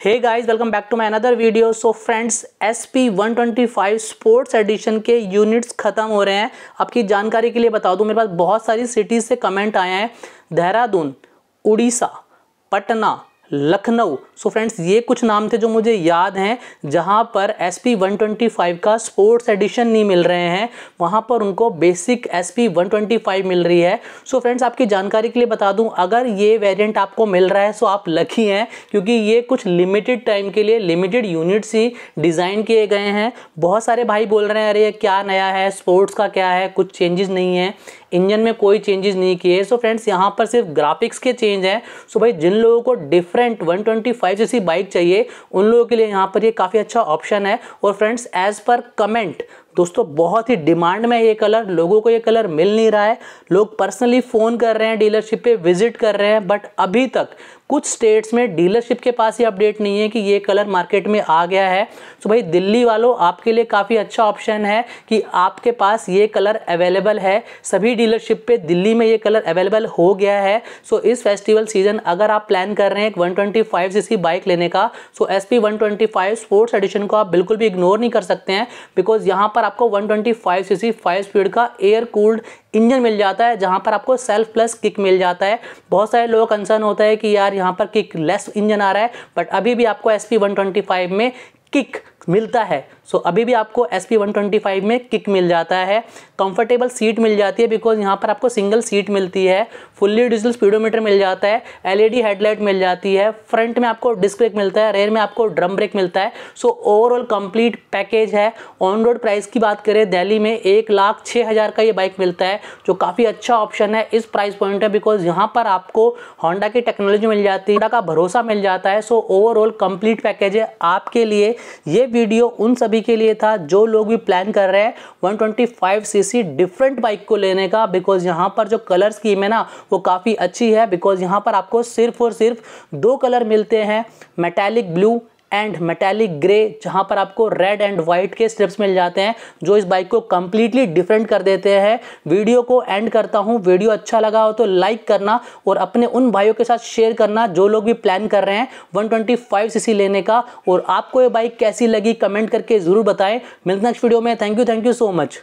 Hey guys welcome back to my another video so friends S P one twenty five sports edition के units ख़त्म हो रहे हैं। आपकी जानकारी के लिए बता दूँ, मेरे पास बहुत सारी सिटीज़ से कमेंट आए हैं। देहरादून, उड़ीसा, पटना लखनऊ। सो फ्रेंड्स ये कुछ नाम थे जो मुझे याद हैं, जहाँ पर S P one twenty five का स्पोर्ट्स एडिशन नहीं मिल रहे हैं। वहाँ पर उनको basic S P one twenty five मिल रही है। सो so फ्रेंड्स आपकी जानकारी के लिए बता दूँ, अगर ये वेरिएंट आपको मिल रहा है सो आप लकी हैं, क्योंकि ये कुछ लिमिटेड टाइम के लिए लिमिटेड यूनिट्स ही डिज़ाइन किए गए हैं। बहुत सारे भाई बोल रहे हैं, अरे क्या नया है? स्पोर्ट्स का क्या है? कुछ चेंजेस नहीं है। इंजन में कोई चेंजेस नहीं किए। सो फ्रेंड्स यहाँ पर सिर्फ़ ग्राफिक्स के चेंज हैं। सो भाई, जिन लोगों को डिफरेंट 125 जैसी बाइक चाहिए, उन लोगों के लिए यहाँ पर ये काफ़ी अच्छा ऑप्शन है। और फ्रेंड्स एज पर कमेंट दोस्तों, बहुत ही डिमांड में है ये कलर लोगों को ये कलर मिल नहीं रहा है। लोग पर्सनली फ़ोन कर रहे हैं डीलरशिप पे विज़िट कर रहे हैं बट अभी तक कुछ स्टेट्स में डीलरशिप के पास ये अपडेट नहीं है कि ये कलर मार्केट में आ गया है। तो भाई, दिल्ली वालों, आपके लिए काफ़ी अच्छा ऑप्शन है कि आपके पास ये कलर अवेलेबल है। सभी डीलरशिप पे दिल्ली में ये कलर अवेलेबल हो गया है। सो इस फेस्टिवल सीज़न अगर आप प्लान कर रहे हैं एक वन ट्वेंटी बाइक लेने का so S P sports edition को आप बिल्कुल भी इग्नोर नहीं कर सकते हैं बिकॉज़ यहाँ पर आपको 125 सीसी फाइव स्पीड का एयर कूल्ड इंजन मिल जाता है, जहाँ पर आपको सेल्फ प्लस किक मिल जाता है। बहुत सारे लोग कंसर्न होता है कि यार यहाँ पर किक लेस इंजन आ रहा है बट अभी भी आपको एस पी में किक मिलता है। सो so, अभी भी आपको S P one twenty five में किक मिल जाता है। कंफर्टेबल सीट मिल जाती है बिकॉज़ यहाँ पर आपको सिंगल सीट मिलती है। फुल्ली डिजिटल स्पीडोमीटर मिल जाता है। एलईडी हेडलाइट मिल जाती है। फ्रंट में आपको डिस्क ब्रेक मिलता है। रेयर में आपको ड्रम ब्रेक मिलता है। सो ओवरऑल कंप्लीट पैकेज है। ऑन रोड प्राइस की बात करें दिल्ली में एक लाख छः हज़ार का ये बाइक मिलता है जो काफ़ी अच्छा ऑप्शन है इस प्राइस पॉइंट है बिकॉज़ यहाँ पर आपको होंडा की टेक्नोलॉजी मिल जाती है। होंडा का भरोसा मिल जाता है। सो ओवरऑल कंप्लीट पैकेज है। आपके लिए ये वीडियो उन सभी के लिए था जो लोग भी प्लान कर रहे हैं। 125 सीसी डिफरेंट बाइक को लेने का बिकॉज़ यहाँ पर जो कलर स्कीम है ना, वो काफ़ी अच्छी है बिकॉज़ यहाँ पर आपको सिर्फ़ और सिर्फ़ दो कलर मिलते हैं metallic blue and metallic grey जहाँ पर आपको रेड एंड वाइट के स्ट्रिप्स मिल जाते हैं, जो इस बाइक को कम्प्लीटली डिफरेंट कर देते हैं। वीडियो को एंड करता हूँ। वीडियो अच्छा लगा हो तो लाइक करना और अपने उन भाइयों के साथ शेयर करना जो लोग भी प्लान कर रहे हैं 125 सीसी लेने का। और आपको ये बाइक कैसी लगी कमेंट करके ज़रूर बताएँ। मिलते नेक्स्ट वीडियो में। Thank you thank you so much